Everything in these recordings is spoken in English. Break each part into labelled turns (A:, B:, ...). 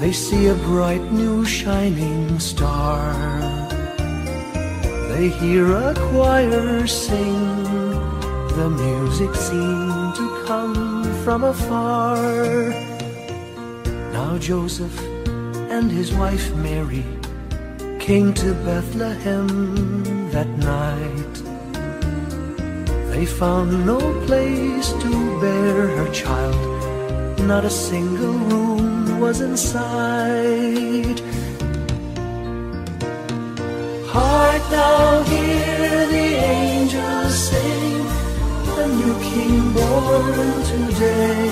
A: they see a bright new shining star. They hear a choir sing, the music seemed to come from afar. Now Joseph and his wife Mary came to Bethlehem that night. They found no place to bear her child, not a single room was in sight. Heart now hear the angels sing, a new king born today,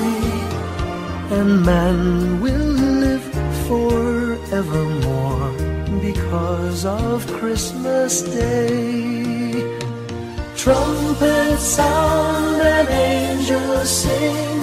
A: and man will live forevermore because of Christmas Day. Trumpets sound and angels sing,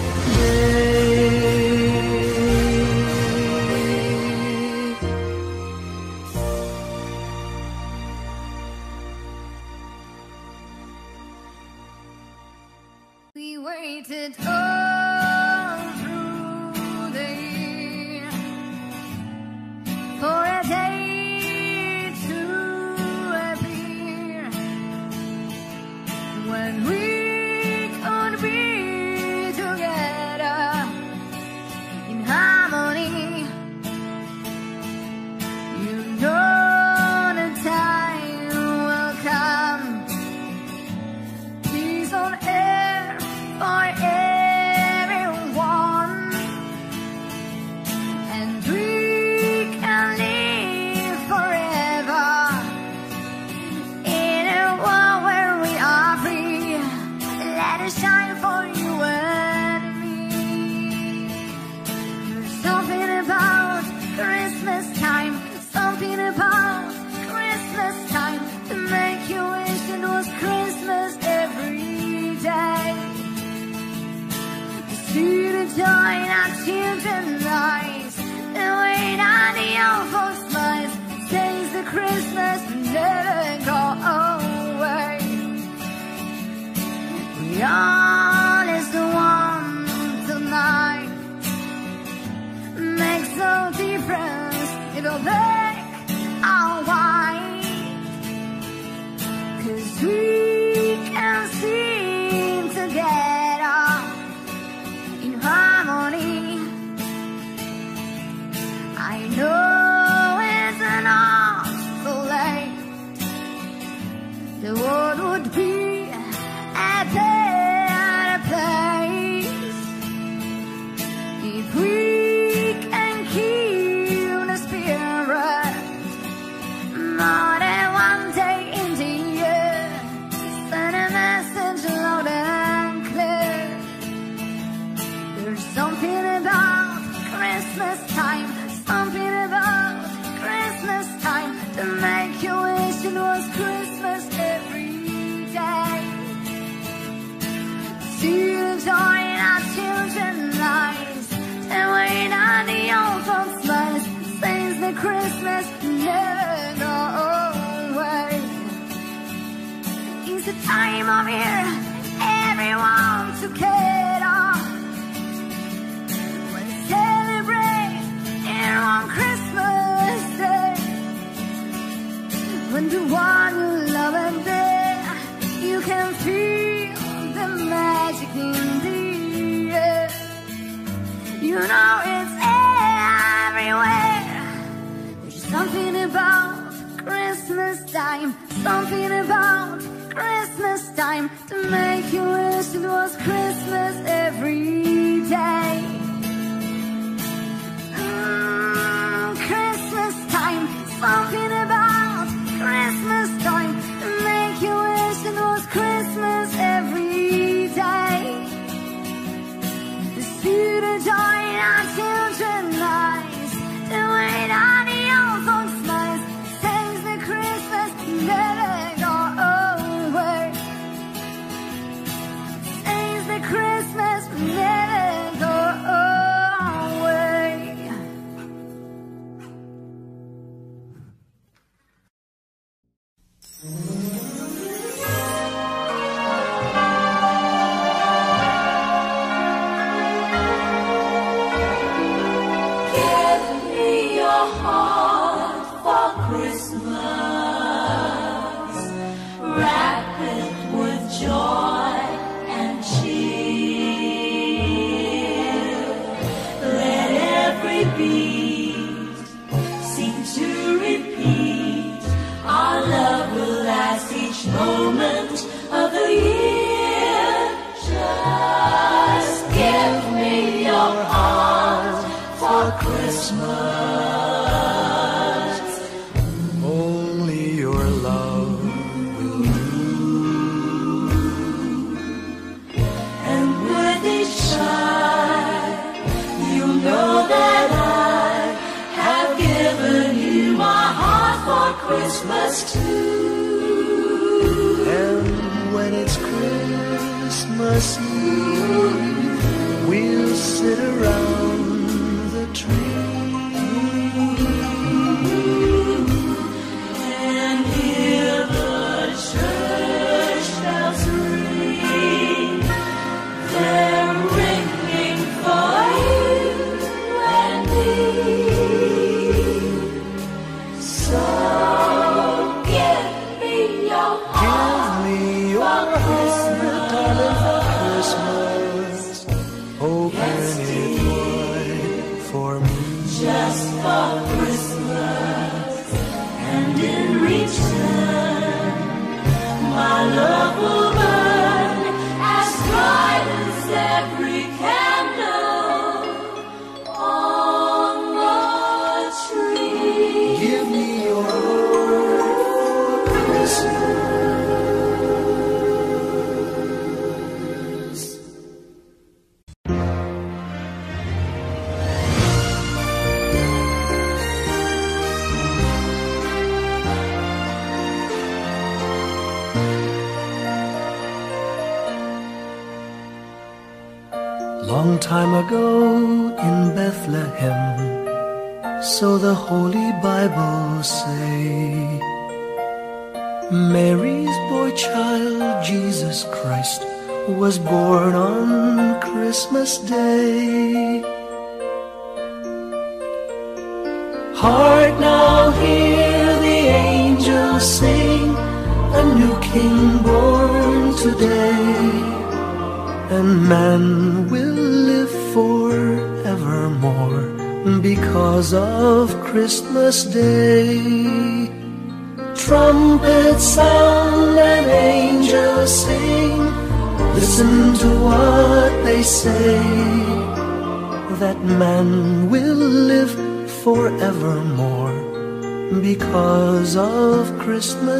B: Something about Christmas time to make you wish it was Christmas every year.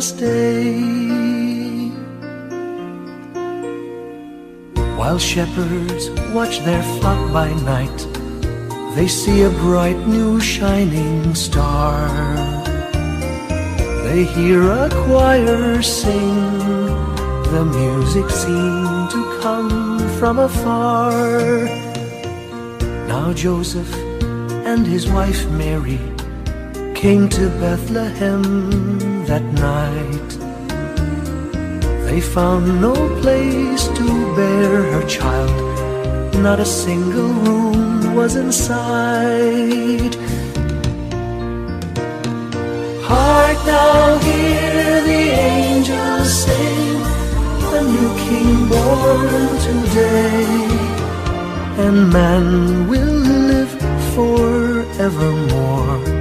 B: Day.
A: While shepherds watch their flock by night, they see a bright new shining star. They hear a choir sing, the music seemed to come from afar. Now Joseph and his wife Mary came to Bethlehem that night. They found no place to bear her child, not a single room was in sight. Hark now, hear the angels sing, a new king born today, and man will live forevermore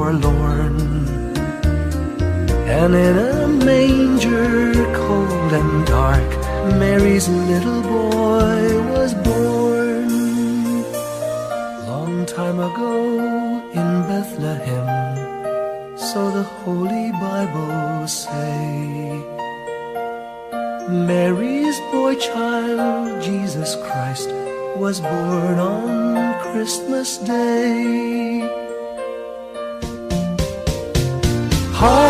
A: forlorn. And in a manger cold and dark, Mary's little boy was born. Long time ago in Bethlehem, so the Holy Bible say. Mary's boy child, Jesus Christ, was born on Christmas Day.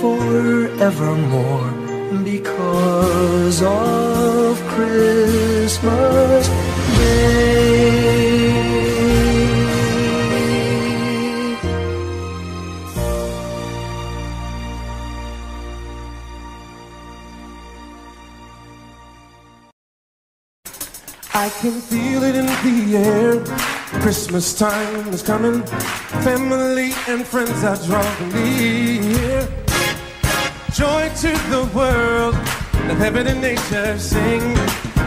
A: forevermore because of Christmas Day.
C: I can feel it in the air. Christmas time is coming. Family and friends are drawing near. Joy to the world. Let heaven and nature sing.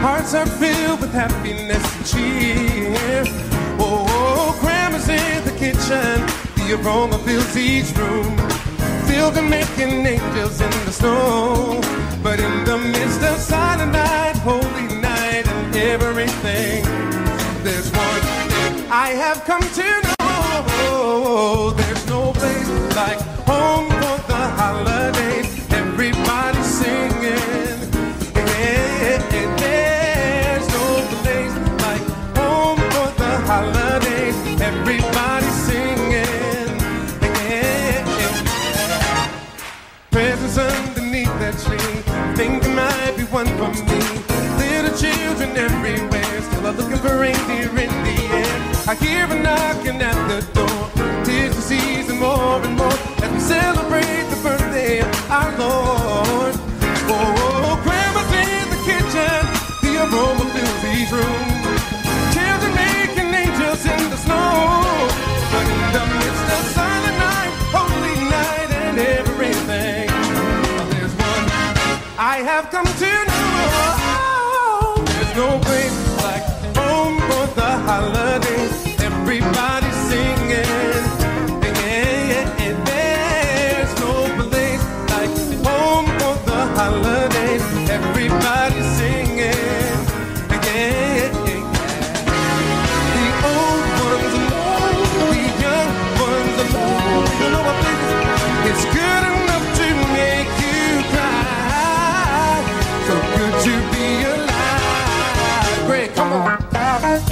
C: Hearts are filled with happiness and cheer. Oh, oh, grandma's in the kitchen. The aroma fills each room. The making angels in the snow. But in the midst of silent night, holy night, and everything, there's one thing I have come to know. There's no place like home for the holidays. Reindeer in the air. I hear a knocking at the door. Tis the season more and more as we celebrate the birthday of our Lord. Yeah.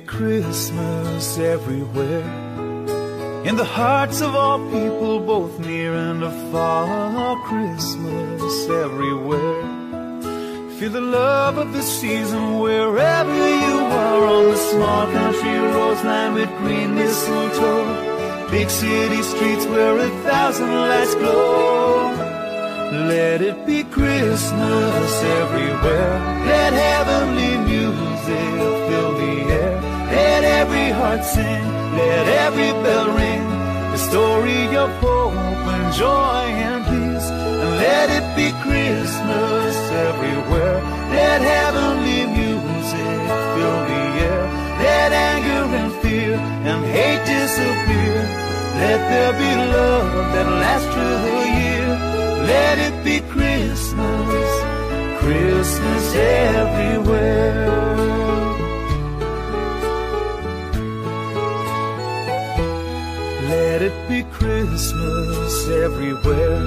D: Christmas everywhere. In the hearts of all people, both near and afar, Christmas everywhere. Feel the love of the season wherever you are on the small country roads lined with green mistletoe. Big city streets where a thousand lights glow. Let it be Christmas everywhere. Let heavenly music heart sing. Let every bell ring. The story of hope and joy and peace. And let it be Christmas everywhere. Let heavenly music fill the air. Let anger and fear and hate disappear. Let there be love that lasts through the year. Let it be Christmas, Christmas everywhere. Christmas everywhere.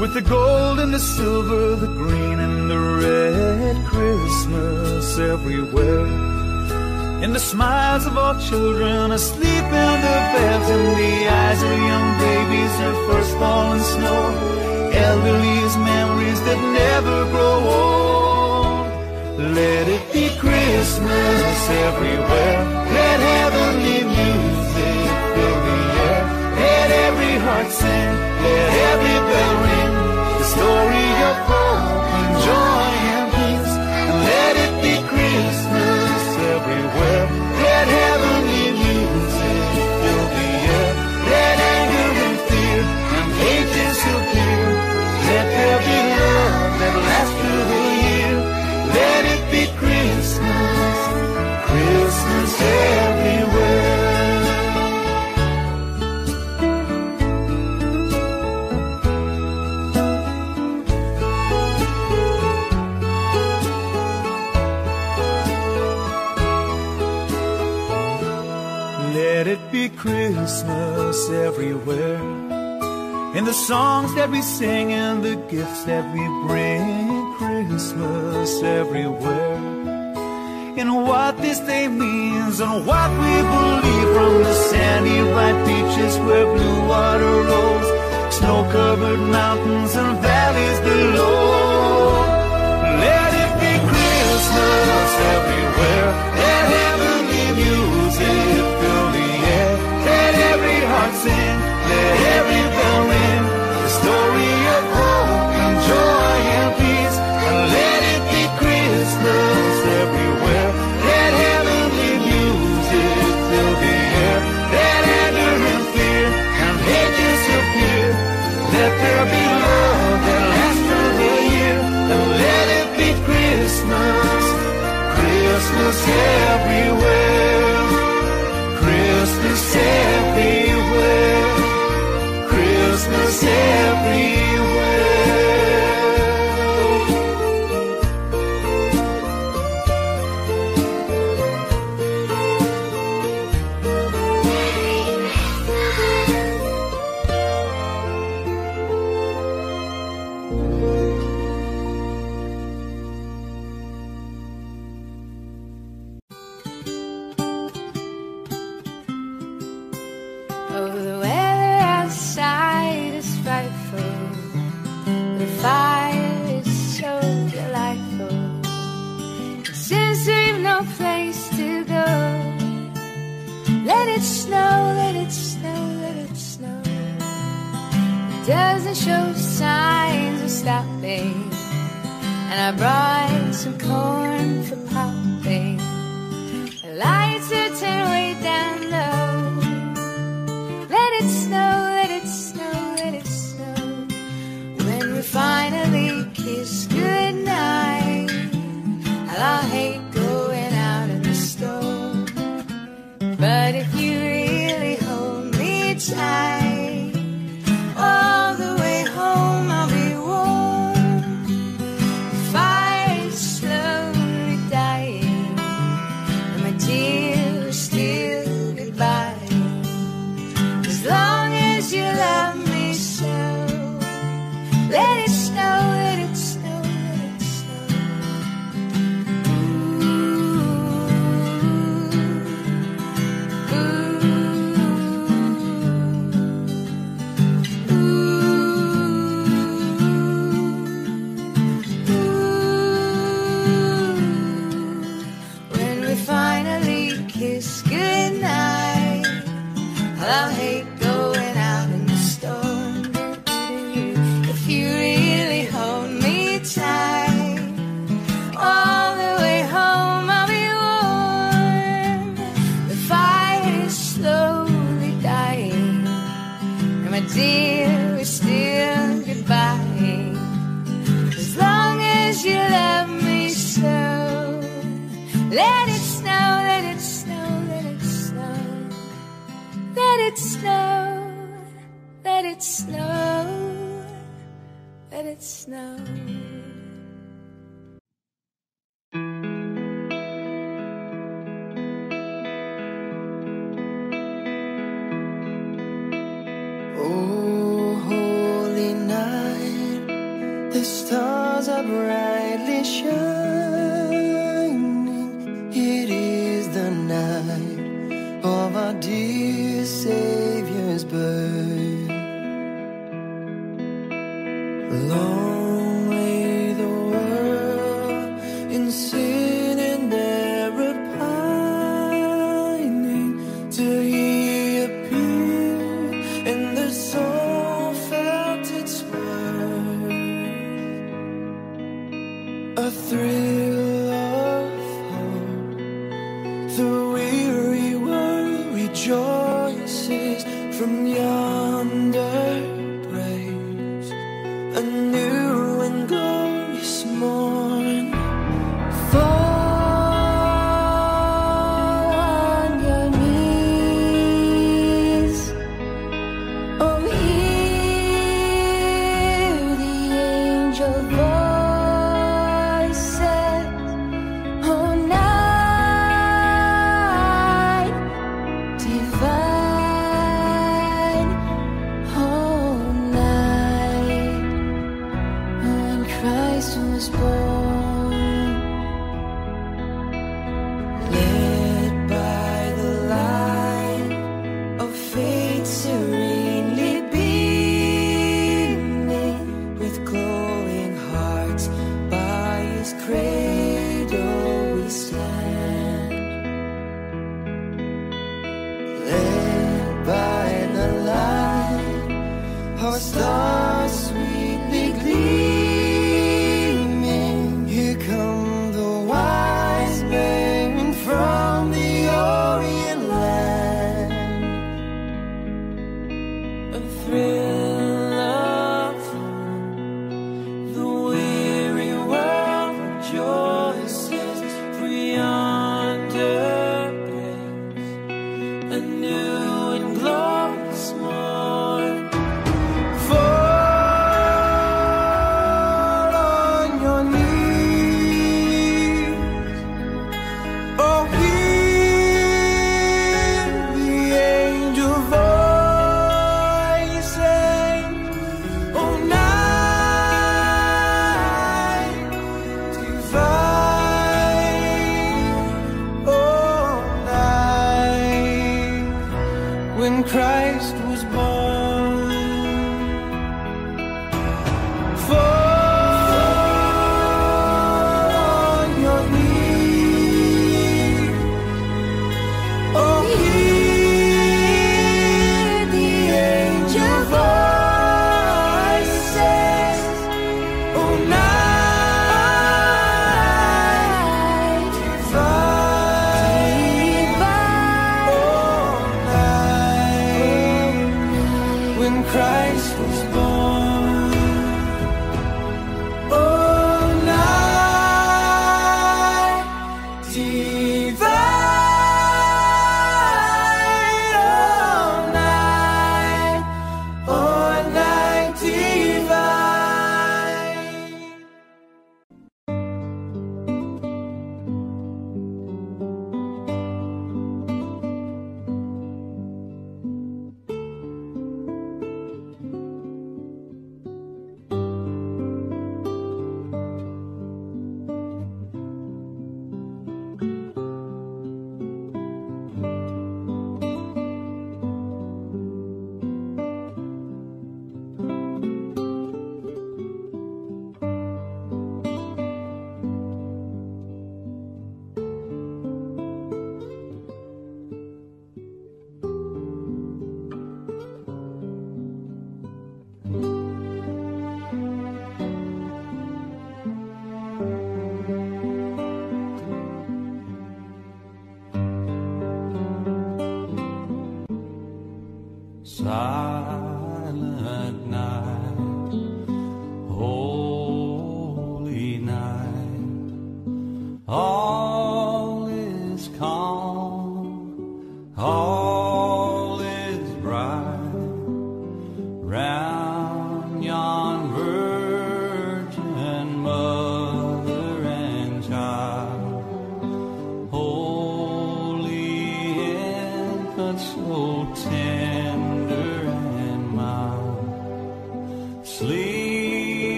D: With the gold and the silver, the green and the red, Christmas everywhere. In the smiles of all children asleep in the beds, in the eyes of young babies who first fallen snow, elderly's memories that never grow old. Let it be Christmas everywhere. Let heavenly music every heart sing. Let every bell ring. The story of hope and joy and peace. Let it be Christmas everywhere. Let heavenly music Christmas everywhere. In the songs that we sing and the gifts that we bring, Christmas everywhere. In what this day means and what we believe from the sandy white beaches where blue water rolls, snow covered mountains and valleys below. Let it be Christmas everywhere.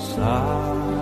E: Silent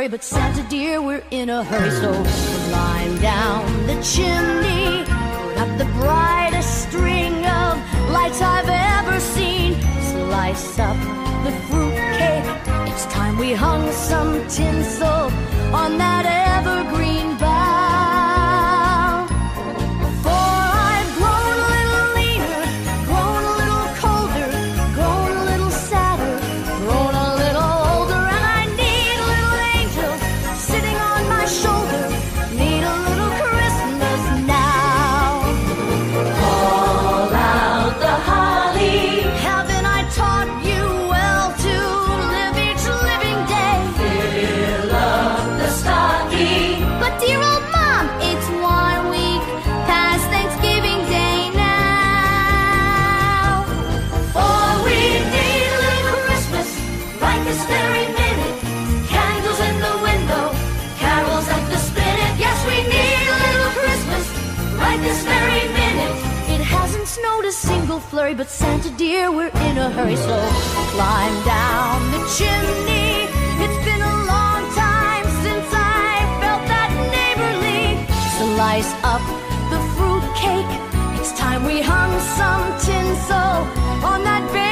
B: sorry, but Santa, dear, we're in a hurry, so Dear, we're in a hurry, so climb down the chimney. It's been a long time since I felt that neighborly. Slice up the fruitcake. It's time we hung some tinsel on that.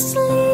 B: sleep.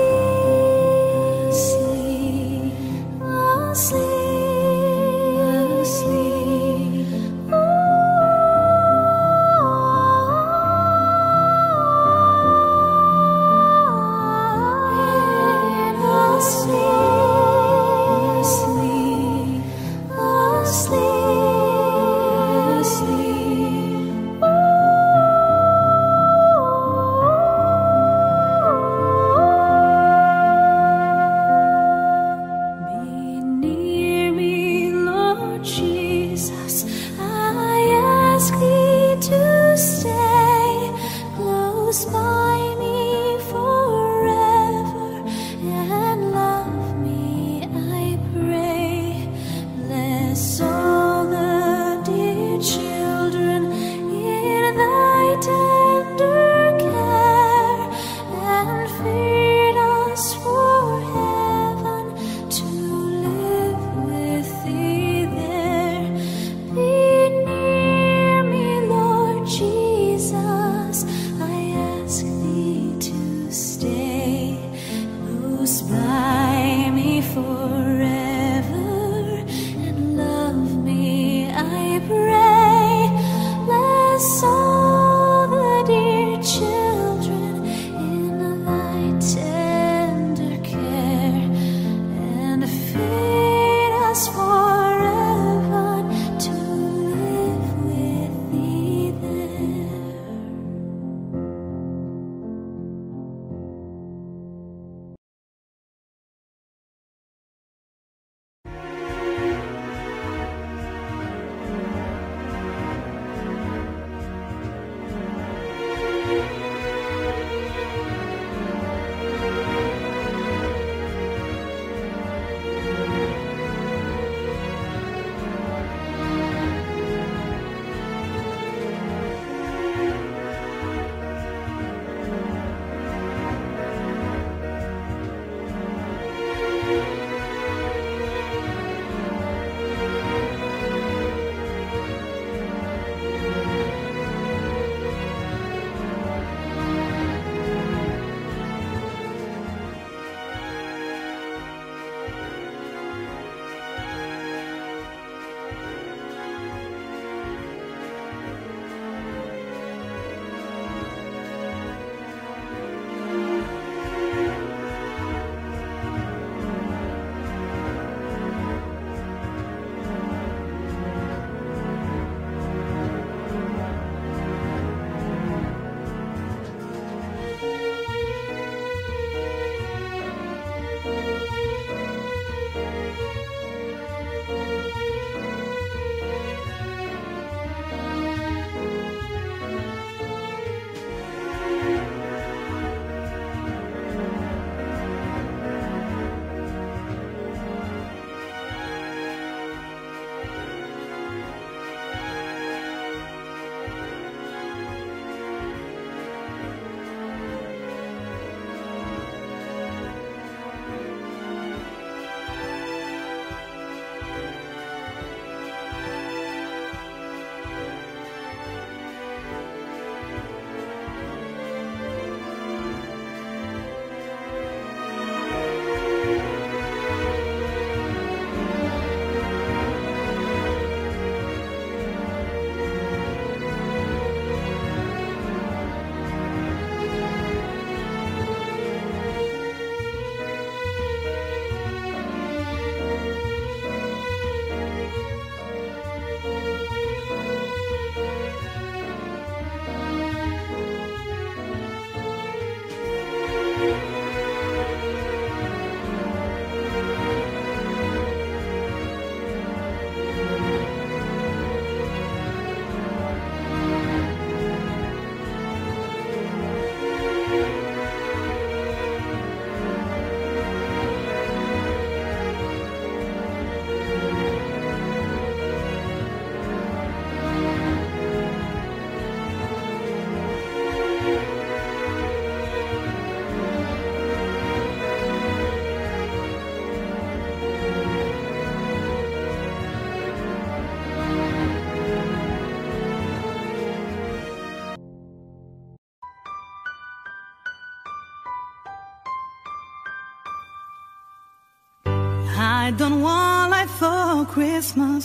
B: Christmas.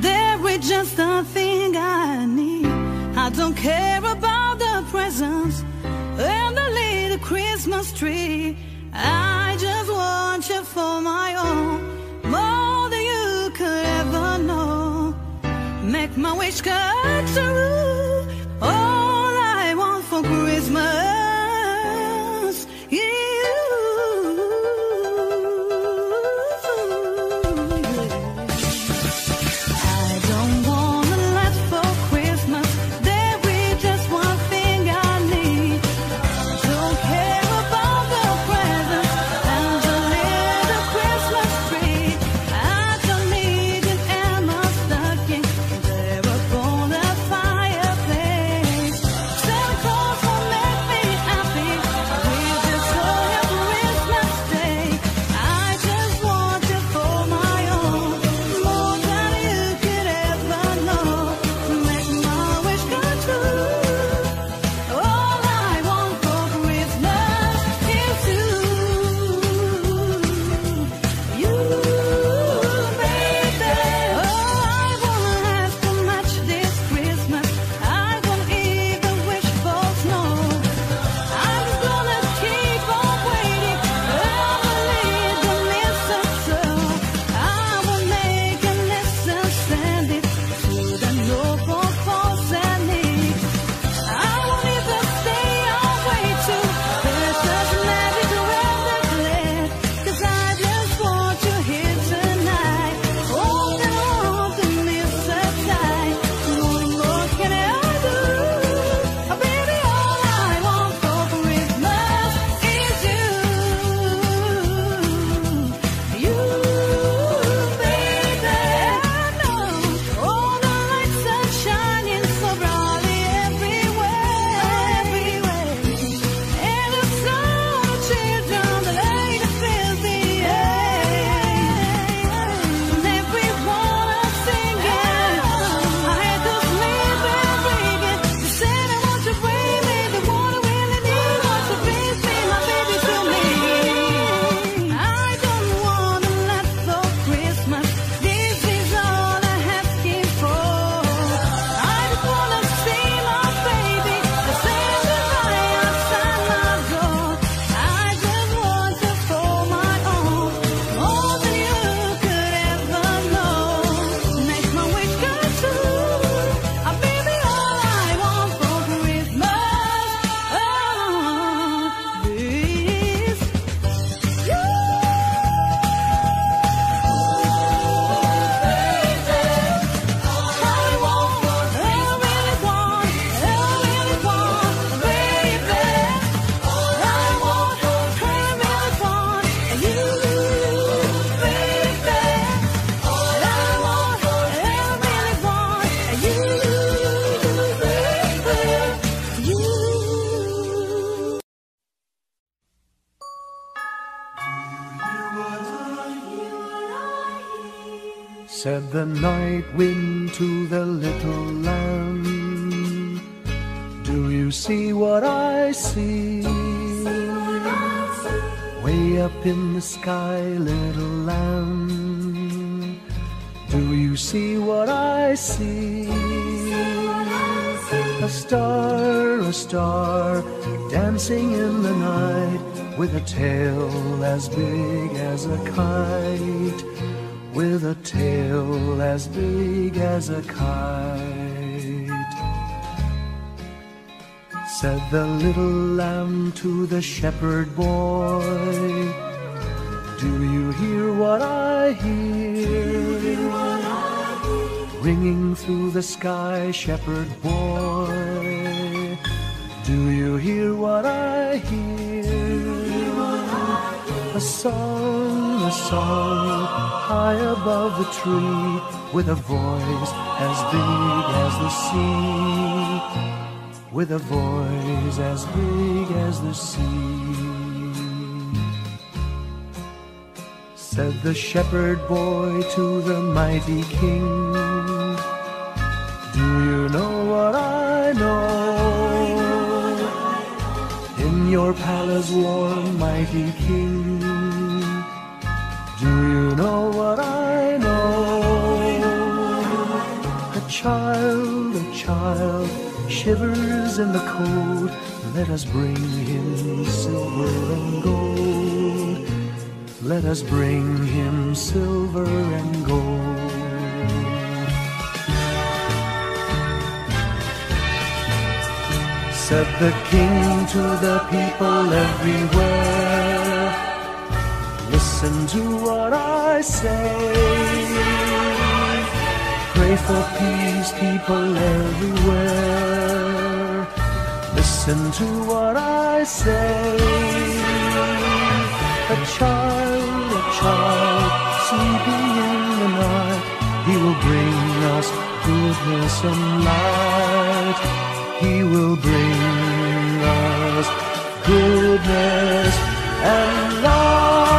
B: There
F: is just a thing I need. I don't care about the presents and the little Christmas tree. I just want you for my own, more than you could ever know. Make my wish come true. A
A: star, a star, dancing in the night with a tail as big as a kite, with a tail as big as a kite. Said the little lamb to the shepherd boy, Do you hear what I hear? Ringing through the sky, shepherd boy, Do you hear what I hear? A song, a song, high above the tree, with a voice as big as the sea, with a voice as big as the sea. Said the shepherd boy to the mighty king, know? In your palace warm, mighty king, Do you know what I know? A child, a child, shivers in the cold, Let us bring him silver and gold. Let us bring him silver and gold. Said the king to the people everywhere, Listen to what I say. Pray for peace, people everywhere. Listen to what I say. A child, a child, sleeping in the night, he will bring us goodness and light. He will bring goodness and light.